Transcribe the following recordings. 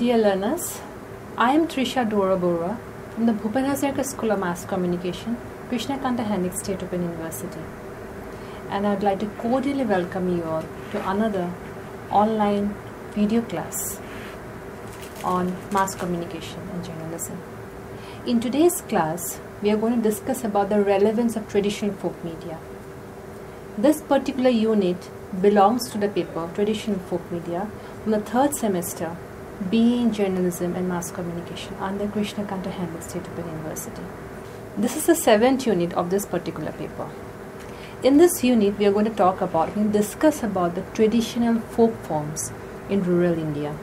Dear learners, I am Trisha Dora Barua from the Bhupen Hazarika School of Mass Communication, Krishnakanta Handiqui State Open University. And I would like to cordially welcome you all to another online video class on mass communication and journalism. In today's class, we are going to discuss about the relevance of traditional folk media. This particular unit belongs to the paper Traditional Folk Media from the third semester BA in Journalism and Mass Communication under Krishnakanta Handiqui State Open University. This is the seventh unit of this particular paper. In this unit, we are going to talk about and discuss about the traditional folk forms in rural India,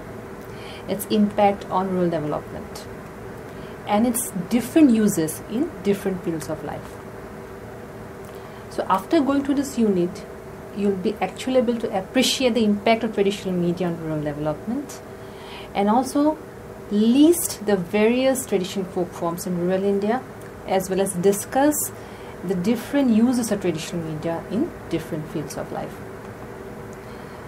its impact on rural development, and its different uses in different fields of life. So after going through this unit, you'll be actually able to appreciate the impact of traditional media on rural development and also list the various traditional folk forms in rural India as well as discuss the different uses of traditional media in different fields of life.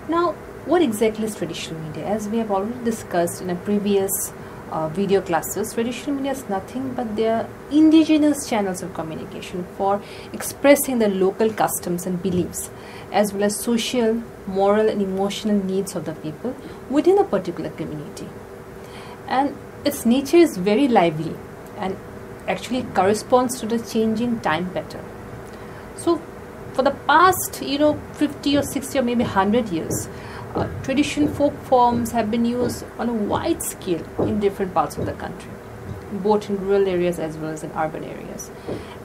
Now, what exactly is traditional media? As we have already discussed in a previous uh, video classes, traditional media is nothing but their indigenous channels of communication for expressing the local customs and beliefs as well as social, moral and emotional needs of the people within a particular community. And its nature is very lively and actually corresponds to the changing time pattern. So for the past, you know, 50 or 60 or maybe 100 years, uh, traditional folk forms have been used on a wide scale in different parts of the country both in rural areas as well as in urban areas.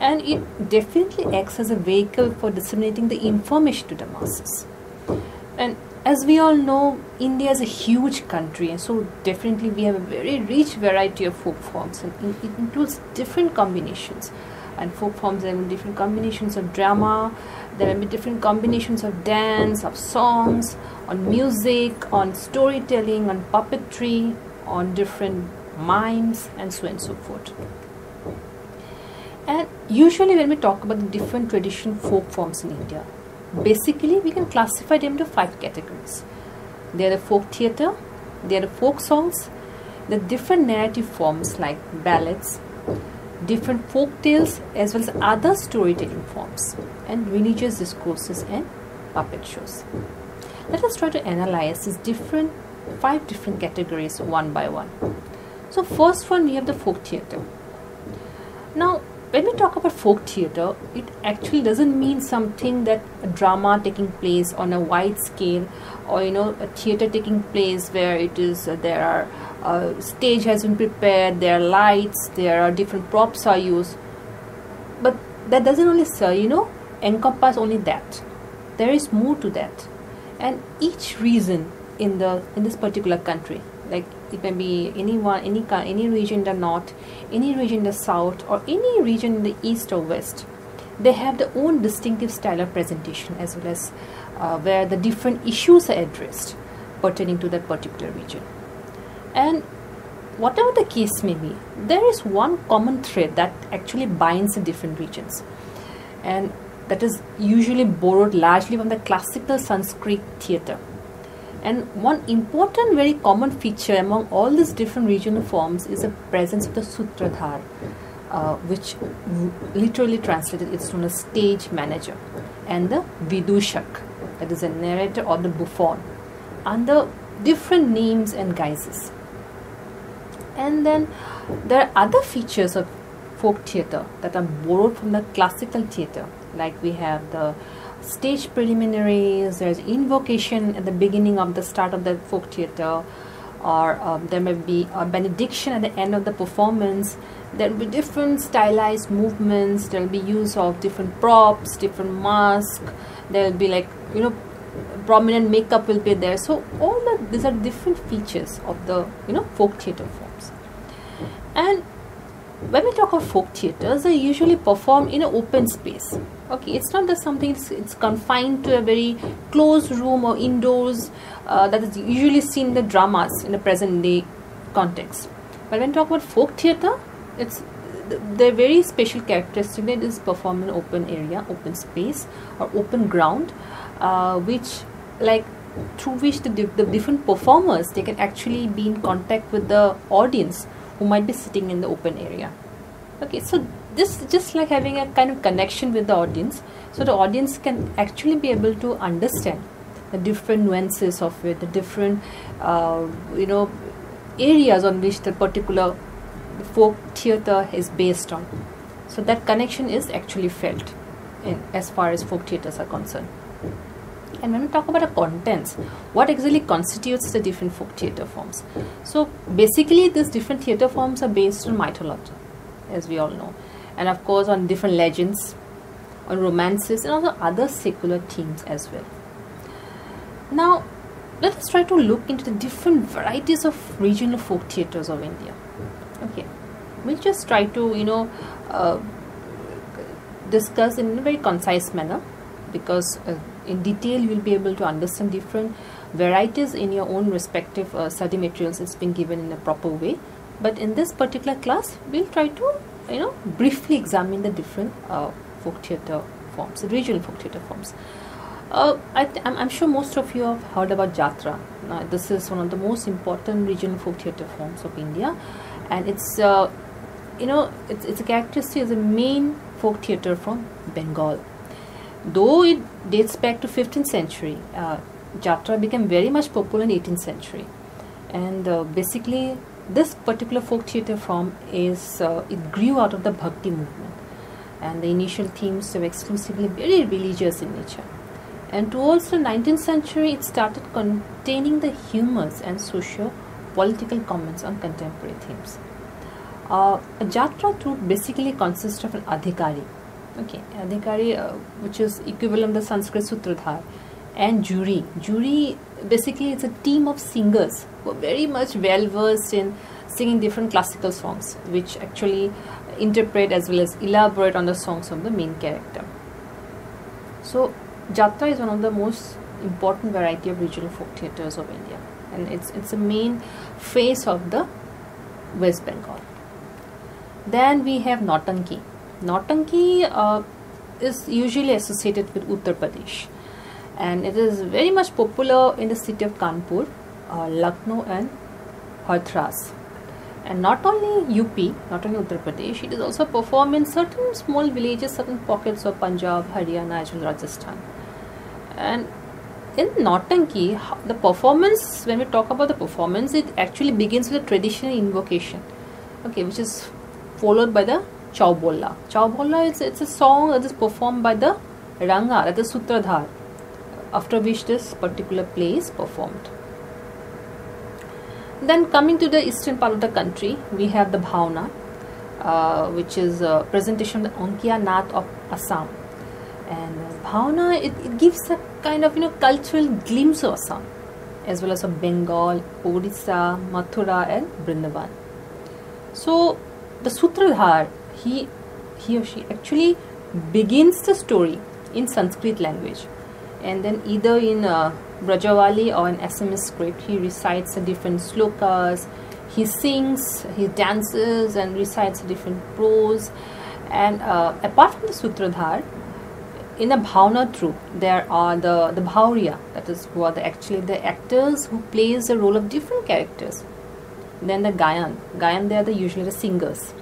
And it definitely acts as a vehicle for disseminating the information to the masses. And as we all know india is a huge country and so definitely we have a very rich variety of folk forms and it includes different combinations. And folk forms there will be different combinations of drama there will be different combinations of dance of songs on music on storytelling on puppetry on different mimes and so on and so forth. And usually when we talk about the different traditional folk forms in india basically we can classify them into five categories. They are the folk theatre they are the folk songs the different narrative forms like ballads different folk tales as well as other storytelling forms and religious discourses and puppet shows. Let us try to analyze these different five different categories one by one so first one we have the folk theatre. Now when we talk about folk theatre, it actually doesn't mean something that a drama taking place on a wide scale or you know a theatre taking place where it is uh, there are uh, stage has been prepared, there are lights, there are different props are used. But that doesn't only uh, you know encompass only that. There is more to that, and each reason in the in this particular country like it may be anyone any any region in the north any region in the south or any region in the east or west. They have their own distinctive style of presentation as well as uh, where the different issues are addressed pertaining to that particular region. And whatever the case may be there is one common thread that actually binds the different regions. And that is usually borrowed largely from the classical Sanskrit theatre and one important, very common feature among all these different regional forms is the presence of the Sutradhar, uh, which literally translated is known as stage manager, and the Vidushak, that is a narrator or the buffoon, under different names and guises. And then there are other features of folk theatre that are borrowed from the classical theatre, like we have the stage preliminaries, there's invocation at the beginning of the start of the folk theatre, or um, there may be a benediction at the end of the performance. There will be different stylized movements, there will be use of different props, different masks, there will be like, you know, prominent makeup will be there. So all that, these are different features of the, you know, folk theatre forms. And when we talk of folk theatres, they usually perform in an open space okay it's not that something it's, it's confined to a very closed room or indoors uh, that is usually seen in the dramas in the present day context. But when talk about folk theatre it's the very special characteristic that is performed in open area open space or open ground uh, which like through which the, the different performers they can actually be in contact with the audience who might be sitting in the open area. Okay so this is just like having a kind of connection with the audience so the audience can actually be able to understand the different nuances of it the different uh, you know areas on which the particular folk theatre is based on. So that connection is actually felt in as far as folk theatres are concerned. And when we talk about the contents what exactly constitutes the different folk theatre forms? So basically these different theatre forms are based on mythology as we all know and of course on different legends on romances and also other secular themes as well. Now let us try to look into the different varieties of regional folk theatres of india. Okay. We'll just try to you know uh, discuss in a very concise manner because uh, in detail you will be able to understand different varieties in your own respective uh, study materials it's been given in a proper way. But in this particular class we'll try to you know briefly examine the different uh, folk theatre forms the regional folk theatre forms. Uh, I am sure most of you have heard about Jatra. Now, this is one of the most important regional folk theatre forms of India, and it's uh, you know it's, it's a characteristic as a main folk theatre from Bengal. Though it dates back to 15th century uh, jatra became very much popular in 18th century. And uh, basically this particular folk theatre form is uh, it grew out of the bhakti movement and the initial themes were exclusively very religious in nature. And towards the 19th century it started containing the humors and socio political comments on contemporary themes. Uh, a jatra troupe basically consists of an adhikari okay adhikari uh, which is equivalent of the sanskrit sutradhar and juri juri basically it's a team of singers who are very much well versed in singing different classical songs which actually interpret as well as elaborate on the songs of the main character. So jatra is one of the most important variety of regional folk theatres of india. And it's it's a main face of the west bengal. Then we have Nautanki Nautanki uh, is usually associated with Uttar Pradesh and it is very much popular in the city of Kanpur, uh, Lucknow and Hathras. And not only UP, not only Uttar Pradesh, it is also performed in certain small villages, certain pockets of Punjab, Haryana as Rajasthan. And in Nautanki, the performance, when we talk about the performance, it actually begins with a traditional invocation, okay, which is followed by the Chaubolla. Chaubolla is it's a song that is performed by the Ranga, that is Sutradhar, after which this particular play is performed. Then coming to the eastern part of the country, we have the Bhauna, uh, which is a presentation of the Ankiya Nat of Assam. And Bhauna, it, it, gives a kind of you know cultural glimpse of Assam, as well as of Bengal, Odisha, Mathura, and Vrindavan. So the Sutradhar he he or she actually begins the story in Sanskrit language and then either in uh, Brajavali or an Assamese script he recites the different slokas he sings he dances and recites different prose. And uh, apart from the Sutradhar in a Bhauna troupe there are the the Bhauriya that is who are the, actually the actors who plays the role of different characters then the Gayan Gayan they are the usually the singers.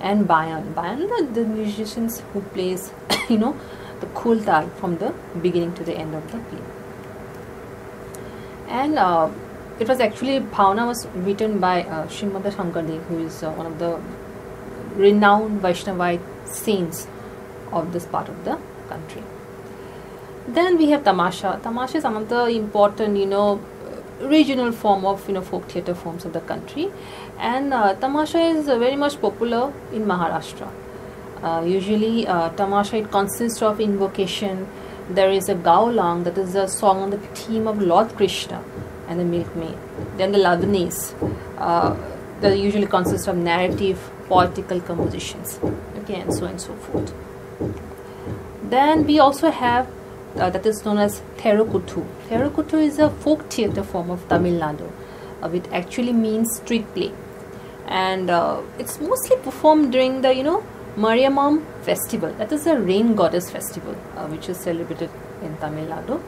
And Bayan. Bayan are the musicians who plays, you know, the khol tal from the beginning to the end of the play. And uh, it was actually Bhauna was written by uh, Srimanta Shankardev, who is uh, one of the renowned Vaishnavite saints of this part of the country. Then we have Tamasha. Tamasha is another important, you know, regional form of you know folk theatre forms of the country and uh, tamasha is very much popular in maharashtra uh, usually uh, tamasha it consists of invocation there is a gaulang that is a song on the theme of lord krishna and the milkmaid then the lavanies uh, that usually consist of narrative poetical compositions okay and so on and so forth then we also have uh, that is known as Therukuthu. Therukuthu is a folk theatre form of Tamil Nadu, uh, which actually means street play. And uh, it's mostly performed during the, you know, Mariamman festival. That is a rain goddess festival, uh, which is celebrated in Tamil Nadu.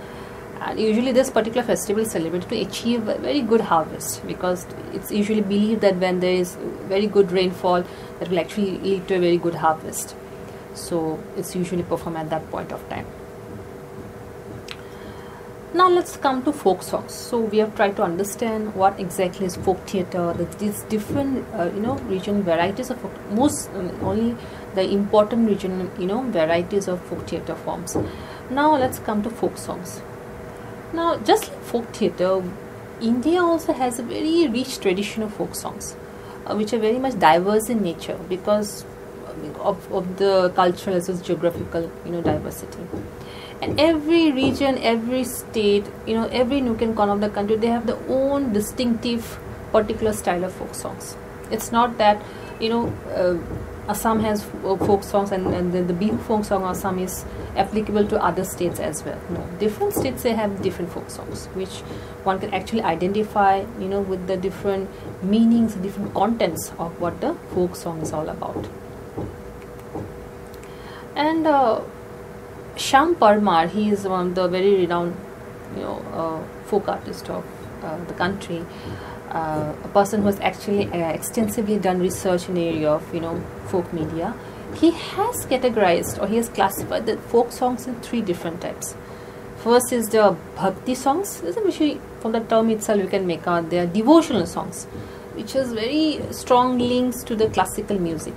and usually this particular festival is celebrated to achieve a very good harvest because it's usually believed that when there is very good rainfall that will actually lead to a very good harvest so it's usually performed at that point of time now let's come to folk songs so we have tried to understand what exactly is folk theater these different uh, you know region varieties of folk, most um, only the important regional you know varieties of folk theater forms. Now let's come to folk songs. Now just like folk theater india also has a very rich tradition of folk songs uh, which are very much diverse in nature because of, of the cultural as well as geographical you know diversity. And every region every state you know every nook and corner of the country they have their own distinctive particular style of folk songs. It's not that you know uh, Assam has folk songs and, and the, the Bihu folk song Assam is applicable to other states as well. No, different states they have different folk songs which one can actually identify you know with the different meanings, different contents of what the folk song is all about. And uh, Shyam Parmar, he is one of the very renowned, you know, uh, folk artist of uh, the country. Uh, a person who has actually uh, extensively done research in the area of, you know, folk media. He has categorized or he has classified the folk songs in three different types. First is the bhakti songs, from the term itself you can make out they are devotional songs, which has very strong links to the classical music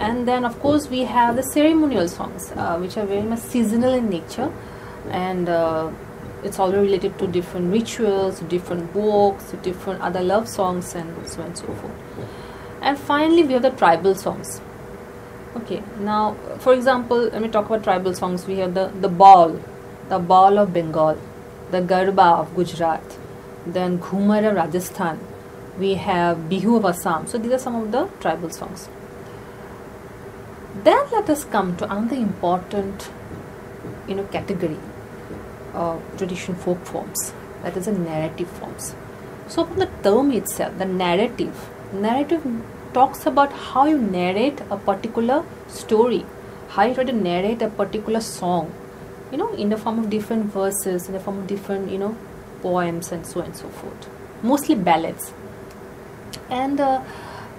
and then of course we have the ceremonial songs uh, which are very much seasonal in nature and uh, it's all related to different rituals different walks different other love songs and so on and so forth. And finally we have the tribal songs. Okay now for example let me talk about tribal songs we have the the baul the ball of bengal the garba of gujarat then ghumar of rajasthan. We have bihu of assam. So these are some of the tribal songs. Then let us come to another important you know category of traditional folk forms that is the narrative forms. So from the term itself the narrative narrative talks about how you narrate a particular story how you try to narrate a particular song you know in the form of different verses in the form of different you know poems and so on and so forth. Mostly ballads. And uh,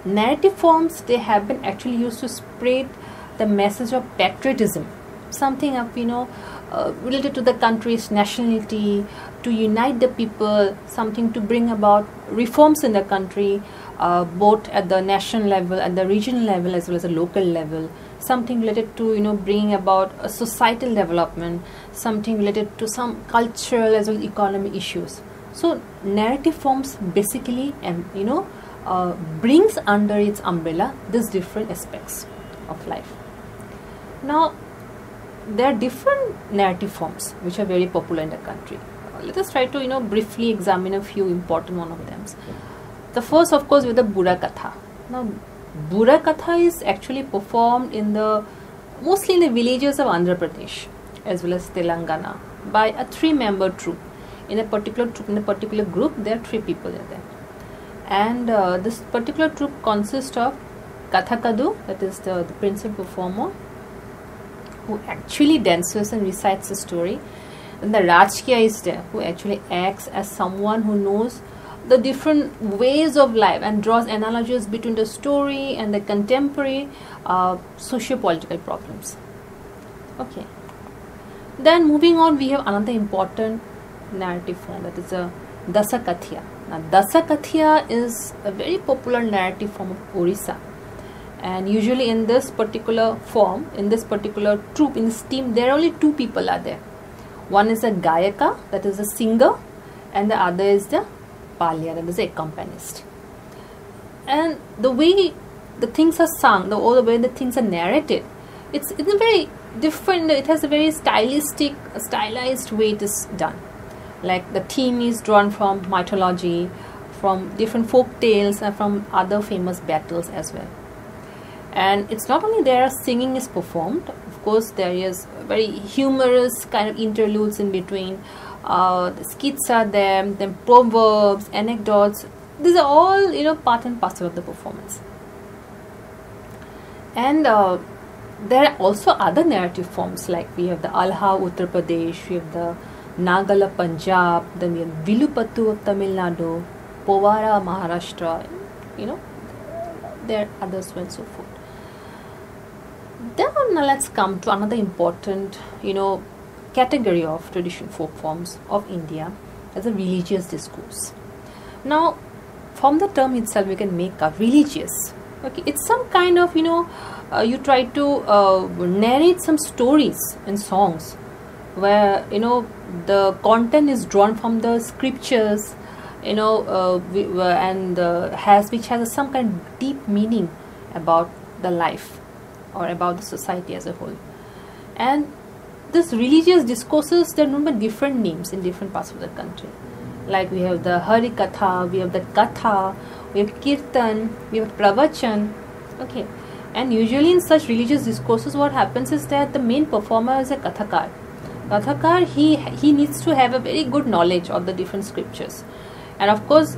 narrative forms they have been actually used to spread the message of patriotism something of you know uh, related to the country's nationality to unite the people something to bring about reforms in the country uh, both at the national level at the regional level as well as the local level. Something related to you know bringing about a societal development something related to some cultural as well as economic issues. So narrative forms basically and you know uh, brings under its umbrella these different aspects of life. Now, there are different narrative forms which are very popular in the country. Let us try to you know briefly examine a few important one of them. The first, of course, with the Burra Katha. Now, Burra Katha is actually performed in the mostly in the villages of Andhra Pradesh as well as Telangana by a three-member troupe. In a particular troupe, in a particular group, there are three people in there. And uh, this particular troupe consists of Kathakadu, that is the, the principal performer, who actually dances and recites the story. And the Rajkiya is there who actually acts as someone who knows the different ways of life and draws analogies between the story and the contemporary uh, socio-political problems. Okay. Then moving on we have another important narrative form that is a Daskathia now Daskathia is a very popular narrative form of Orissa and usually in this particular form in this particular troupe in this team there are only two people are there. One is a gayaka that is a singer and the other is the palya that is the accompanist. And the way the things are sung the, the way the things are narrated it's, it's a very different it has a very stylistic stylized way it is done. Like the theme is drawn from mythology from different folk tales and from other famous battles as well and it's not only there singing is performed. Of course there is very humorous kind of interludes in between. Uh, the skits are there then proverbs anecdotes. These are all you know part and parcel of the performance. And uh, there are also other narrative forms like we have the Alha Uttar Pradesh we have the Nagala, Punjab, then we have Vilupattu of Tamil Nadu, Povara, Maharashtra, you know, there are others and so forth. Then let's come to another important, you know, category of traditional folk forms of India as a religious discourse. Now, from the term itself, we can make a religious. Okay, it's some kind of you know, uh, you try to uh, narrate some stories and songs where you know the content is drawn from the scriptures you know uh, uh, and uh, has which has some kind of deep meaning about the life or about the society as a whole. And this religious discourses there are number different names in different parts of the country. Like we have the hari katha we have the katha we have kirtan we have pravachan. Okay. And usually in such religious discourses what happens is that the main performer is a kathakar. Kathakar he he needs to have a very good knowledge of the different scriptures. And of course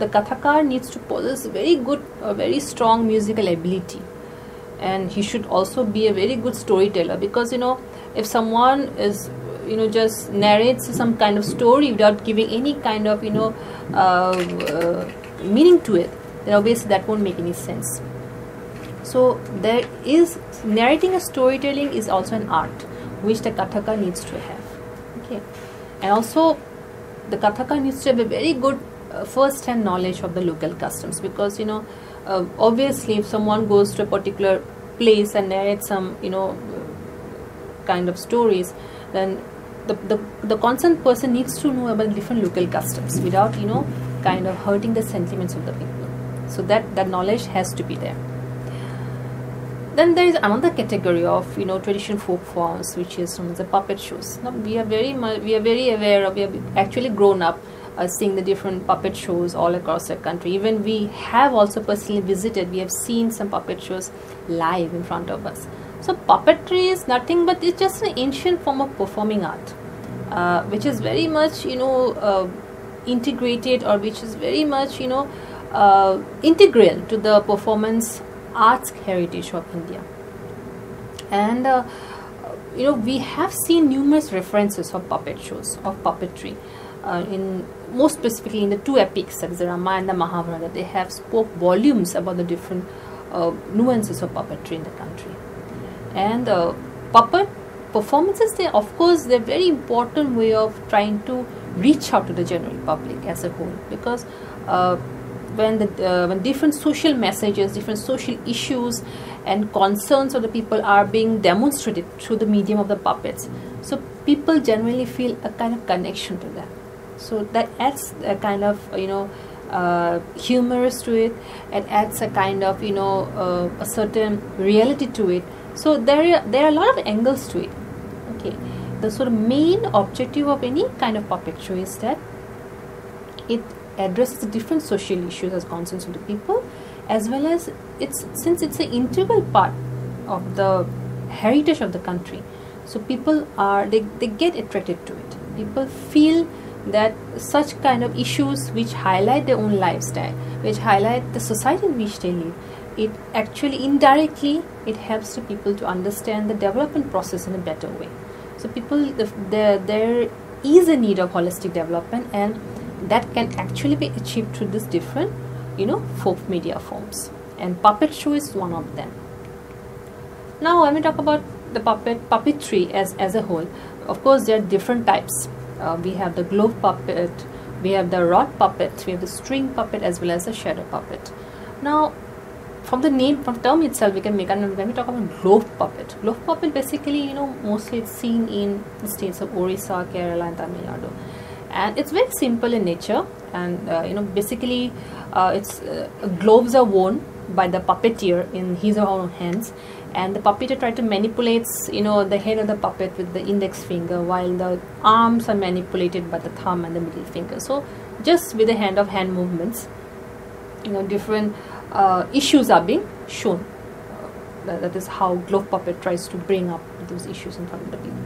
the kathakar needs to possess very good a very strong musical ability and he should also be a very good storyteller because you know if someone is you know just narrates some kind of story without giving any kind of you know uh, uh, meaning to it then obviously that won't make any sense. So there is narrating a storytelling is also an art which the kathaka needs to have okay? And also the Kathaka needs to have a very good uh, first-hand knowledge of the local customs because you know uh, obviously if someone goes to a particular place and narrates some you know kind of stories then the, the, the concerned person needs to know about different local customs without you know kind of hurting the sentiments of the people. So that that knowledge has to be there. Then there is another category of you know traditional folk forms which is from the puppet shows. Now we are very we are very aware of we have actually grown up uh, seeing the different puppet shows all across the country even we have also personally visited we have seen some puppet shows live in front of us so puppetry is nothing but it's just an ancient form of performing art uh, which is very much you know uh, integrated or which is very much you know uh, integral to the performance arts heritage of India. And uh, you know, we have seen numerous references of puppet shows, of puppetry, uh, in most specifically in the two epics, that is the Ramayana and the Mahabharata. They have spoke volumes about the different uh, nuances of puppetry in the country. And uh, puppet performances, they of course, they're very important way of trying to reach out to the general public as a whole because uh, when the uh, when different social messages different social issues and concerns of the people are being demonstrated through the medium of the puppets so people generally feel a kind of connection to them so that adds a kind of you know uh, humorous to it it adds a kind of you know uh, a certain reality to it. So there are, there are a lot of angles to it. Okay. The sort of main objective of any kind of puppet show is that it addresses different social issues as concerns of the people as well as it's since it's an integral part of the heritage of the country so people are they, they get attracted to it. People feel that such kind of issues which highlight their own lifestyle which highlight the society in which they live it actually indirectly it helps the people to understand the development process in a better way. So people there there is a need of holistic development and that can actually be achieved through these different you know folk media forms. And puppet show is one of them. Now when we talk about the puppet puppetry as as a whole of course there are different types uh, we have the glove puppet we have the rod puppet we have the string puppet as well as the shadow puppet. Now from the name from the term itself we can make an when we talk about glove puppet glove puppet basically you know mostly it's seen in the states of orissa kerala and tamil nadu. And it's very simple in nature and uh, you know basically uh, it's uh, gloves are worn by the puppeteer in his or her own hands and the puppeteer tries to manipulate you know the head of the puppet with the index finger while the arms are manipulated by the thumb and the middle finger. So just with the hand of hand movements you know different uh, issues are being shown. Uh, that is how glove puppet tries to bring up those issues in front of the people.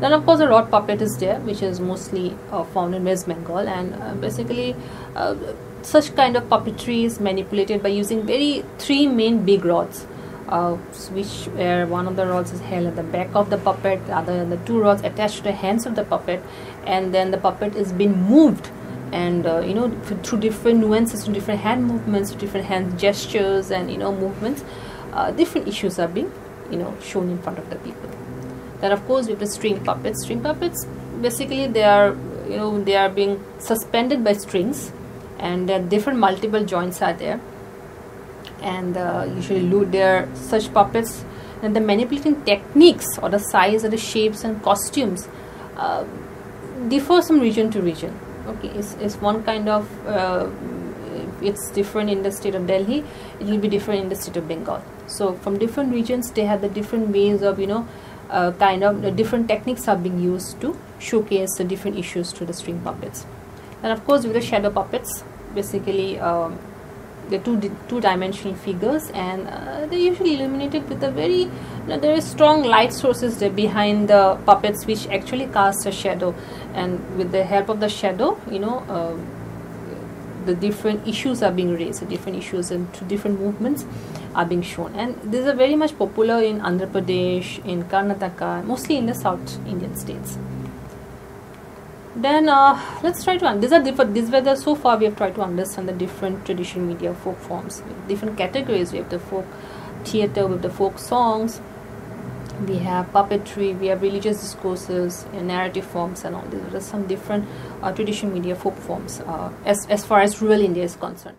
Then of course the rod puppet is there which is mostly uh, found in West Bengal. And uh, basically uh, such kind of puppetry is manipulated by using very three main big rods uh, which where one of the rods is held at the back of the puppet, the other the two rods attached to the hands of the puppet, and then the puppet is being moved and uh, you know through different nuances, through different hand movements, different hand gestures, and you know movements, uh, different issues are being you know shown in front of the people. Then of course we have the string puppets. String puppets basically they are you know they are being suspended by strings, and different multiple joints are there and uh, usually loot their such puppets. And the manipulating techniques or the size or the shapes and costumes uh, differ from region to region. Okay it's, it's one kind of uh, it's different in the state of Delhi. It will be different in the state of Bengal. So from different regions they have the different ways of you know uh, kind of the different techniques are being used to showcase the different issues to the string puppets. And of course with the shadow puppets basically um, the two two dimensional figures and uh, they're usually illuminated with a very you know, there is strong light sources behind the puppets which actually cast a shadow. And with the help of the shadow you know uh, the different issues are being raised the different issues and two different movements are being shown. And these are very much popular in Andhra Pradesh in Karnataka mostly in the South Indian states then uh, let's try to these are different these were the so far we have tried to understand the different traditional media folk forms different categories. We have the folk theater with the folk songs we have puppetry we have religious discourses narrative forms and all these. Are some different uh, traditional media folk forms uh, as, as far as rural india is concerned